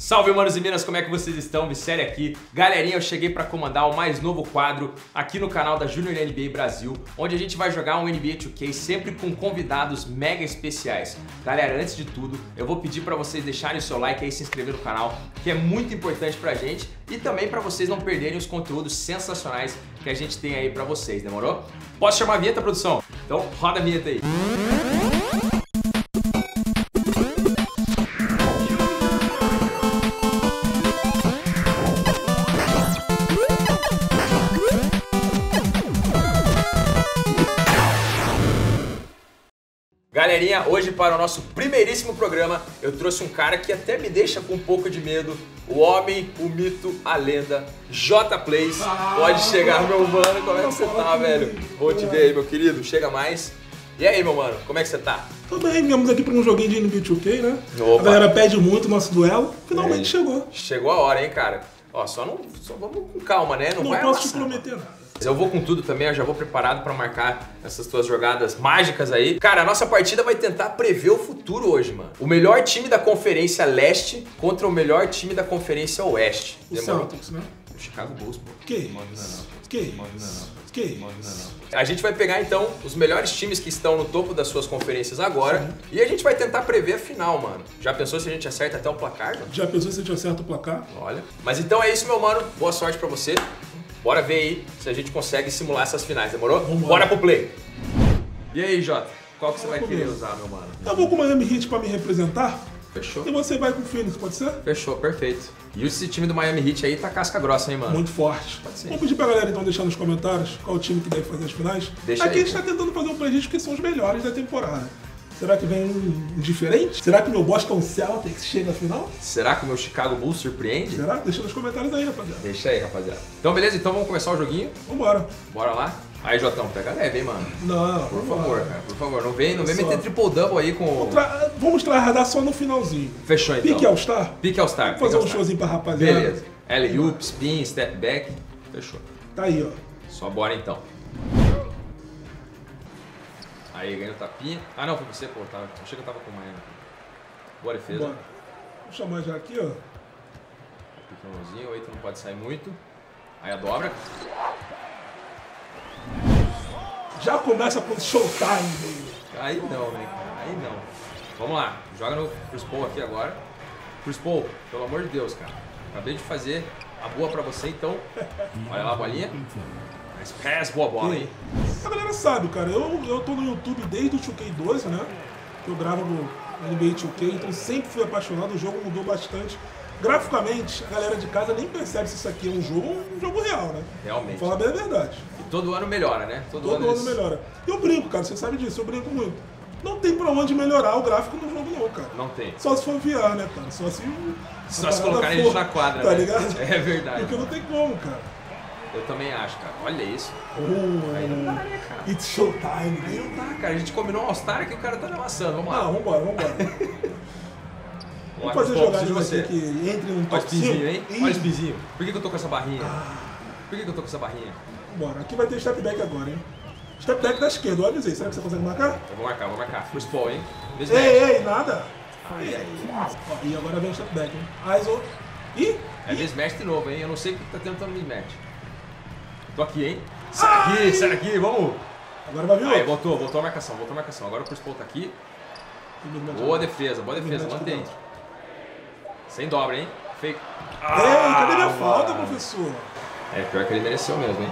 Salve, manos e minas, como é que vocês estão? Missério aqui. Galerinha, eu cheguei para comandar o mais novo quadro aqui no canal da Junior NBA Brasil, onde a gente vai jogar um NBA 2K sempre com convidados mega especiais. Galera, antes de tudo, eu vou pedir para vocês deixarem o seu like e se inscrever no canal, que é muito importante pra gente e também para vocês não perderem os conteúdos sensacionais que a gente tem aí para vocês, demorou? Posso chamar a vinheta, produção? Então, roda a vinheta aí. Galerinha, hoje para o nosso primeiríssimo programa, eu trouxe um cara que até me deixa com um pouco de medo. O homem, o mito, a lenda, J Plays. Pode chegar, meu mano. Como é que você tá, velho? Vou te ver aí, meu querido. Chega mais. E aí, meu mano, como é que você tá? Tudo bem, viemos aqui para um joguinho de NBA 2K, né? Opa. A galera pede muito o nosso duelo. Finalmente chegou. Chegou a hora, hein, cara? Ó, só não. Só vamos com calma, né? Não, Não vai posso te amassar. prometer nada. Eu vou com tudo também, eu já vou preparado pra marcar essas tuas jogadas mágicas aí. Cara, a nossa partida vai tentar prever o futuro hoje, mano. O melhor time da Conferência Leste contra o melhor time da Conferência Oeste. O Demorou? Celtics, né? O Chicago Bulls, pô. Que isso? Que isso? Que isso? A gente vai pegar então os melhores times que estão no topo das suas conferências agora e a gente vai tentar prever a final, mano. Já pensou se a gente acerta até o placar, mano? Já pensou se a gente acerta o placar? Olha. Mas então é isso, meu mano. Boa sorte pra você. Bora ver aí se a gente consegue simular essas finais, demorou? Vambora. Bora pro play. E aí, Jota? Qual que você vai querer usar, meu mano? Eu vou com o Miami Heat para me representar Fechou? e você vai com o Phoenix, pode ser? Fechou, perfeito. E esse time do Miami Heat aí tá casca grossa, hein, mano? Muito forte. ser. Vamos pedir pra galera então deixar nos comentários qual o time que deve fazer as finais. Deixa Aqui aí, a gente tá tentando fazer um playlist que são os melhores da temporada. Será que vem um diferente? Será que meu Boston Celtics chega à final? Será que o meu Chicago Bulls surpreende? Será? Deixa nos comentários aí, rapaziada. Deixa aí, rapaziada. Então, beleza? Então vamos começar o joguinho. Vambora. Bora lá? Aí, Jotão, pega leve, hein, mano? Não, Por vambora. favor, cara, por favor. Não vem, não vem Só. meter triple-double aí com... Tra- Vamos tryhardar só no finalzinho. Fechou, então. Pique All-Star? Pique All-Star. Vamos fazer pique um showzinho pra rapaziada. Beleza. Alley-oop, spin, step back. Fechou. Tá aí, ó. Só bora então. Aí, ganhou o tapinha. Ah, não, foi você, pô. Tava, achei que eu tava com o Miami. Boa defesa. Bora. Vou chamar já aqui, ó. Pequenozinho, o Eito não pode sair muito. Aí a dobra. Já começa com showtime. Aí não, né, cara? Aí não. Vamos lá. Joga no Chris Paul aqui agora. Chris Paul, pelo amor de Deus, cara. Acabei de fazer a boa pra você, então. Olha lá a bolinha. Mas pass, boa bola, hein? A galera sabe, cara. Eu, eu tô no YouTube desde o 2K12, né? Que eu gravo no NBA 2K, então sempre fui apaixonado. O jogo mudou bastante. Graficamente, a galera de casa nem percebe se isso aqui é um jogo ou um jogo real, né? Realmente. Falar bem a verdade. E todo ano melhora, né? Todo, Todo ano eles- melhora. E eu brinco, cara, você sabe disso, eu brinco muito. Não tem pra onde melhorar o gráfico no jogo, não, cara. Não tem. Só se for VR, né, cara? Só se. Só se colocarem for, na quadra, Tá né? ligado? É verdade. Porque não tem como, cara. Eu também acho, cara. Olha isso. Oh, Aí não né, cara? It's showtime, Aí não dá, cara. A gente combinou um All-Star aqui e o cara tá amassando. Vamos lá. Não, vambora, vambora. Vamos fazer jogadas de aqui que entre Olha o top 5. spinzinho, hein? Olha o spinzinho. Por que, que eu tô com essa barrinha? Por que, que eu tô com essa barrinha? Vambora. Aqui vai ter step back agora, hein? Step back da esquerda, eu avisei. Será que você consegue marcar? Eu vou marcar, vou marcar. Chris Paul, hein? Mesmo Ei, ei, nada. Ai, ai. Ó, e agora vem o step back, hein? Aizo. Ih! É mismatch de novo, hein? Eu não sei o que tá tentando mismatch. Tô aqui, hein? Sai daqui, sai daqui, vamos! Agora vai vir Aí, voltou, voltou a marcação, voltou a marcação. Agora o Paul tá aqui. Boa defesa, boa defesa, mantém. Sem dobra, hein? Fake. Ei, cadê minha Ah, falta, professor? É, pior que ele mereceu mesmo, hein?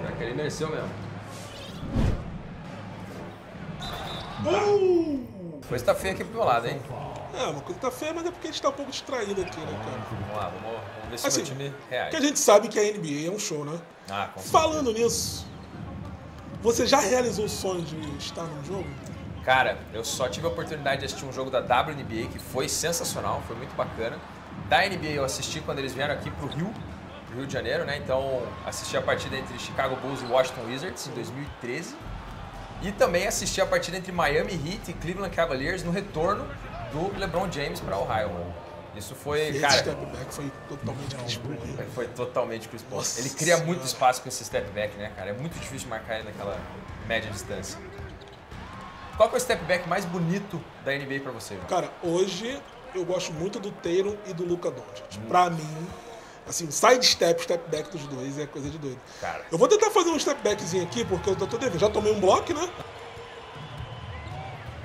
Pior que ele mereceu mesmo. Uh! Coisa tá feia aqui pro meu lado, hein? É, uma coisa tá feia, mas é porque a gente tá um pouco distraído aqui, né, cara? Vamos lá, vamos, vamos ver se Assim, o time Porque reage. a gente sabe que a NBA é um show, né? Ah, com Falando nisso, você já realizou o sonho de estar num jogo? Cara, eu só tive a oportunidade de assistir um jogo da WNBA que foi sensacional, foi muito bacana. Da NBA eu assisti quando eles vieram aqui pro Rio, pro Rio de Janeiro, né? Então assisti a partida entre Chicago Bulls e Washington Wizards em 2013. E também assisti a partida entre Miami Heat e Cleveland Cavaliers no retorno do LeBron James para Ohio. Isso foi, Esse cara, step back foi totalmente Chris Paul, hein? foi totalmente Chris Paul. Ele cria muito espaço com esse step back, né, cara? É muito difícil marcar ele naquela média distância. Qual que é o step back mais bonito da NBA pra você? João? Cara, hoje eu gosto muito do Taylor e do Luca Doncic. Pra mim, assim, side step, step back dos dois é coisa de doido. Cara. Eu vou tentar fazer um step backzinho aqui, porque eu tô devendo. Já tomei um bloco, né?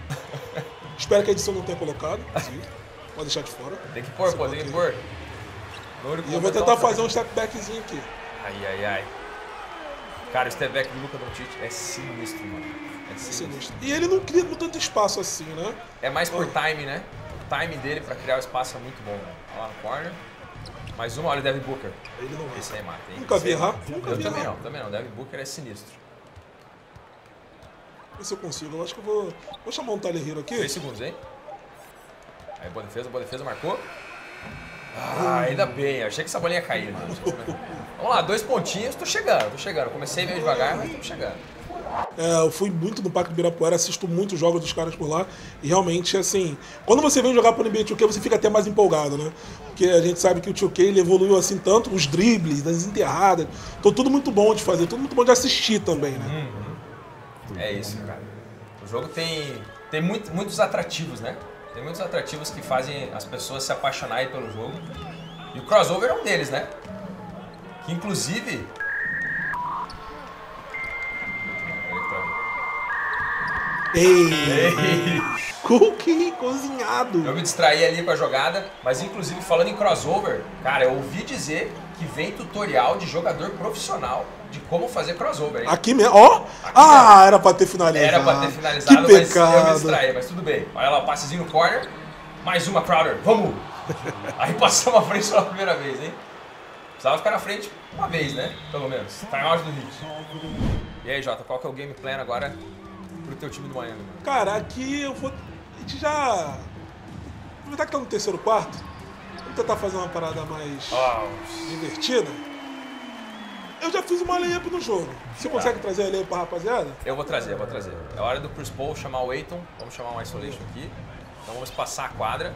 Espero que a edição não tenha colocado. Sim. Pode deixar de fora. Tem que pôr, pô, tem que pôr. E eu vou tentar fazer um step backzinho aqui. Ai, ai, ai. Cara, o step back do Luca Doncic é sinistro, mano. É sinistro. Sinistro. E ele não cria tanto espaço assim, né? É mais por time, né? O time dele pra criar o espaço é muito bom. Olha lá no corner. Mais uma, olha o Devin Booker. Ele não Esse aí mata, hein? Nunca Esse vi aí errar. Nunca Eu vi também errar. não, também não. Devin Booker é sinistro. Vê se eu consigo. Eu acho que eu vou. Vou chamar um Tyler Hero aqui. 3 segundos, hein? Aí, boa defesa, boa defesa, marcou. Ah, ainda bem, eu achei que essa bolinha ia cair, mano. Vamos lá, dois pontinhos, tô chegando, tô chegando. Comecei meio devagar, mas tô chegando. É, eu fui muito no Parque do Ibirapuera, assisto muitos jogos dos caras por lá. E realmente, assim, quando você vem jogar pro NBA 2K, você fica até mais empolgado, né? Porque a gente sabe que o 2K ele evoluiu assim tanto, os dribles, das enterradas. Então tudo muito bom de fazer, tudo muito bom de assistir também, né? É isso, cara. O jogo tem, tem muito- muitos atrativos, né? Tem muitos atrativos que fazem as pessoas se apaixonarem pelo jogo. E o crossover é um deles, né? Que inclusive. Ei! Cookie cozinhado! Eu me distraí ali com a jogada, mas inclusive falando em crossover, cara, eu ouvi dizer que vem tutorial de jogador profissional de como fazer crossover. hein? Aqui mesmo, ó! Ah, era pra ter finalizado. Era pra ter finalizado, Que mas eu me pecado. distraí, mas tudo bem. Olha lá, o passezinho no corner. Mais uma, Crowder. Vamos! Aí passamos a frente pela primeira vez, hein? Precisava ficar na frente uma vez, né? Pelo menos. Timeout do hit. E aí, Jota, qual que é o game plan agora pro teu time do Miami, mano? Cara, aqui eu vou. A gente já. Aproveitar que tá no terceiro quarto, vamos tentar fazer uma parada mais Oh, divertida. Eu já fiz uma layup no jogo. Você consegue trazer a layup pra rapaziada? eu vou trazer, eu vou trazer. É hora do Chris Paul chamar o Aiton. Vamos chamar um isolation aqui. Então vamos passar a quadra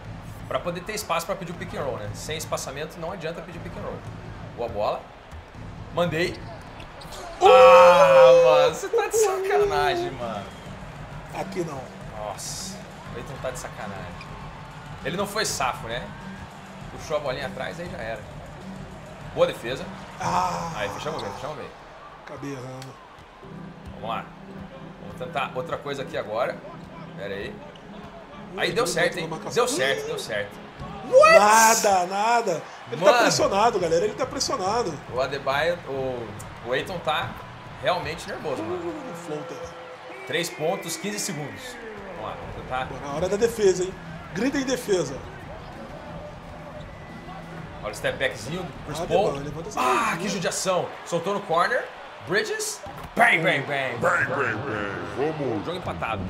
pra poder ter espaço pra pedir o pick and roll, né? Sem espaçamento não adianta pedir pick and roll. Boa bola. Mandei. Ah, mano, você tá de sacanagem, mano. Aqui não. Nossa, o Aiton tá de sacanagem. Ele não foi safo, né? Puxou a bolinha atrás, aí já era. Boa defesa. Ah, Aí, fechamos bem, fechamos bem. acabei errando. Vamos lá. Vamos tentar outra coisa aqui agora. Pera aí. Aí deu certo, hein? Deu certo, deu certo. Nada, nada. Ele tá Mano. pressionado, galera. Ele tá pressionado. O Adebayo, o, o Aiton tá realmente nervoso, mano. Floater. 3 pontos, 15 segundos. Vamos lá, vamos tentar. Na hora da defesa, hein? Grita em defesa. Olha o step backzinho Chris Adebayo, Paul. Ah, que judiação. Soltou no corner. Bridges. Bang, bang, bang. Bang, bang, bang. Vamos. Jogo empatado.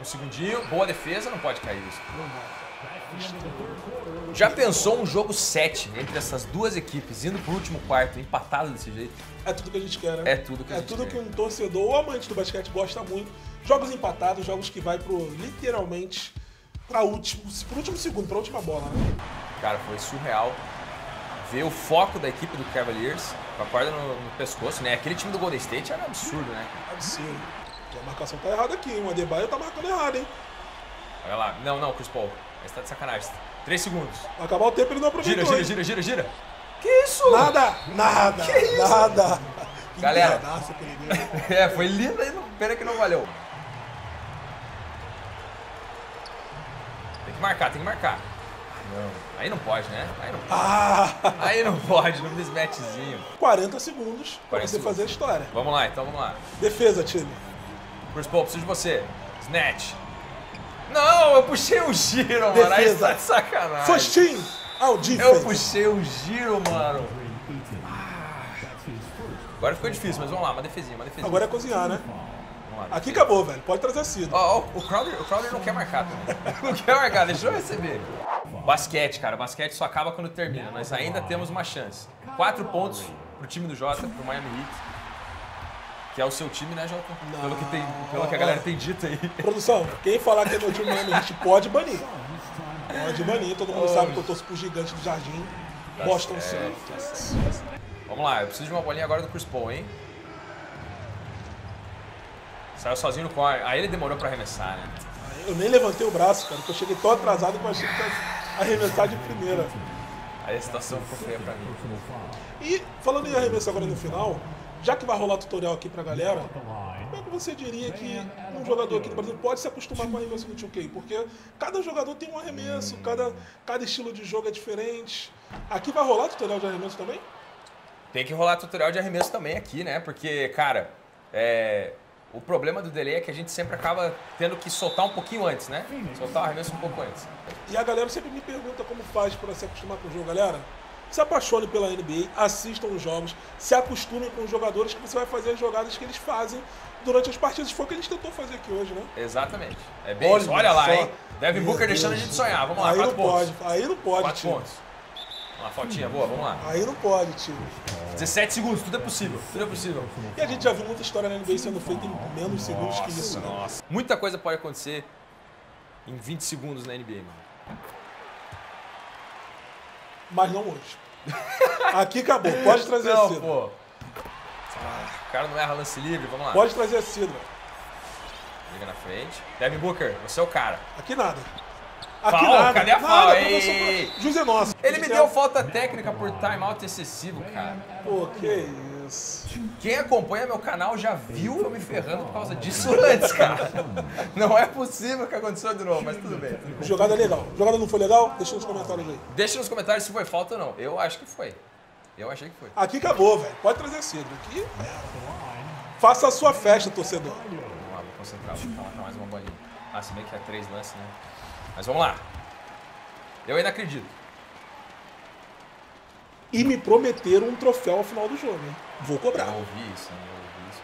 Um segundinho. Boa defesa, não pode cair isso. Não vai. Já pensou um jogo 7 entre essas duas equipes, indo pro último quarto, empatado desse jeito? É tudo que a gente quer, né? É tudo que a É gente tudo quer. que um torcedor ou amante do basquete gosta muito. Jogos empatados, jogos que vai pro literalmente para último, pro último segundo, pra última bola, né? Cara, foi surreal ver o foco da equipe do Cavaliers com a corda no, no pescoço, né? Aquele time do Golden State era absurdo, né? Absurdo. A marcação tá errada aqui, hein? O Adebayo tá marcando errado, hein? Olha lá. Não, não, Chris Paul. Esse tá de sacanagem. 3 segundos. Vai acabar o tempo ele não aproveitou. Gira, gira, gira, gira, gira. Que isso? Nada, nada, Que isso? nada. Que Galera. É, foi lindo aí, pena que não valeu. Tem que marcar, tem que marcar. Ah, não. Aí não pode, né? Aí não pode. Ah, Aí não pode, no mismatchzinho. 40 segundos pra 40 você fazer a história. Vamos lá, então vamos lá. Defesa, time. Chris Paul, preciso de você. Snatch. Não, eu puxei o giro, mano. Aí Defesa. tá de sacanagem. Ah, o Eu puxei o giro, mano. Ah. Agora ficou difícil, mas vamos lá, uma defesinha, uma defesinha. Agora é cozinhar, né? Lá. Aqui acabou, velho. Pode trazer a Cido. Ó, ó, o, Crowder, o Crowder não quer marcar também. Não quer marcar, deixa eu receber. Basquete, cara. Basquete só acaba quando termina. Nós ainda temos uma chance. Quatro pontos pro time do Jota, pro Miami Heat. Que é o seu time, né, Jota? Pelo que, tem, pelo que a galera tem dito aí. Produção, quem falar que é meu time Miami Heat pode banir. Pode banir. Todo mundo Oh. sabe que eu torço pro gigante do jardim. Boston certo, Celtics. Vamos lá, eu preciso de uma bolinha agora do Chris Paul, hein? Saiu sozinho no corner. Aí ele demorou pra arremessar, né? Eu nem levantei o braço, cara, porque eu cheguei tão atrasado que eu achei que ia arremessar de primeira. Aí a situação ficou feia pra mim. E falando em arremesso agora no final, já que vai rolar tutorial aqui pra galera, como é que você diria que um jogador aqui do Brasil pode se acostumar com arremesso no 2K? Porque cada jogador tem um arremesso, cada, cada estilo de jogo é diferente. Aqui vai rolar tutorial de arremesso também? Tem que rolar tutorial de arremesso também aqui, né? Porque, cara, é, o problema do delay é que a gente sempre acaba tendo que soltar um pouquinho antes, né? Soltar o arremesso um pouco antes. E a galera sempre me pergunta como faz para se acostumar com o jogo. Galera, se apaixone pela NBA, assistam os jogos, se acostumem com os jogadores que você vai fazer as jogadas que eles fazem durante as partidas. Foi o que a gente tentou fazer aqui hoje, né? Exatamente. É bem olha isso. Olha lá, só. hein? Devin Booker deixando a gente sonhar. Vamos lá, Aí quatro não pontos. pode, aí não pode, Quatro tio. pontos. Uma fotinha boa, vamos lá. Aí não pode, tio. 17 segundos, tudo é possível. Tudo é possível. E a gente já viu muita história na NBA sendo feita em menos segundos que isso, né? Nossa. Muita coisa pode acontecer em 20 segundos na NBA, mano. Mas não hoje. Aqui acabou. Pode trazer a Não, Cidra. pô. Ah, o cara não erra lance livre, vamos lá. Pode trazer a Cidra. Liga na frente. Devin Booker, você é o cara. Aqui nada. Aqui nada. Cadê a nada, foul? professor. Ei! Juiz é nosso. Ele me deu falta técnica por timeout excessivo, cara. Pô, que isso. Quem acompanha meu canal já viu eu me ferrando por causa disso antes, cara. Não é possível que aconteceu de novo, mas tudo bem. tudo bem. Jogada legal. Jogada não foi legal? Deixa nos comentários aí. Deixa nos comentários se foi falta ou não. Eu acho que foi. Eu achei que foi. Aqui acabou, velho. Pode trazer a Cidra. Aqui. Faça a sua festa, torcedor. Vamos lá, vou concentrar, vou colocar mais uma bolinha. Ah, se bem que é três lances, né? Mas vamos lá. Eu ainda acredito. E me prometeram um troféu ao final do jogo, hein? Vou cobrar. Eu ouvi isso, né? eu ouvi isso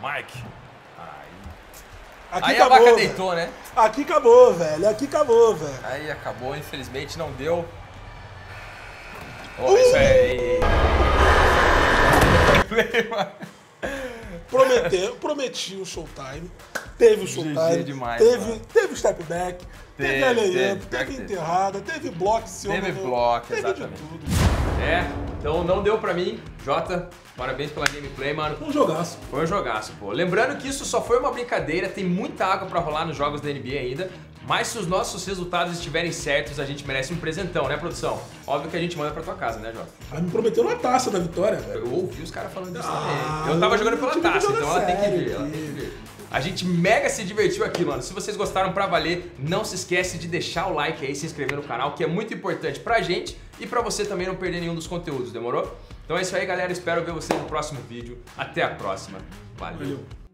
mesmo. Mike. Aí, Aqui aí a acabou. vaca velho. deitou, né? Aqui acabou, velho. Aqui acabou, velho. Aí acabou, infelizmente não deu. Oh, isso mano. Prometeu, prometi o showtime. Teve o showtime. demais, teve, mano. teve step back. Teve, Teve, a teve, layup, teve teve. enterrada, teve bloco, se Teve bloco, exatamente. É, então não deu pra mim. Jota, parabéns pela gameplay, mano. Um jogaço. Foi um jogaço, pô. Lembrando que isso só foi uma brincadeira, tem muita água pra rolar nos jogos da NBA ainda. Mas se os nossos resultados estiverem certos, a gente merece um presentão, né, produção? Óbvio que a gente manda pra tua casa, né, Jota? Aí me prometeram uma taça da vitória, velho. Eu ouvi os caras falando disso Ah, também. Eu tava jogando pela o taça, então ela tem que vir, ela tem que vir. A gente mega se divertiu aqui, mano. Se vocês gostaram pra valer, não se esquece de deixar o like aí, se inscrever no canal, que é muito importante pra gente e pra você também não perder nenhum dos conteúdos, demorou? Então é isso aí, galera. Espero ver vocês no próximo vídeo. Até a próxima. Valeu. Valeu.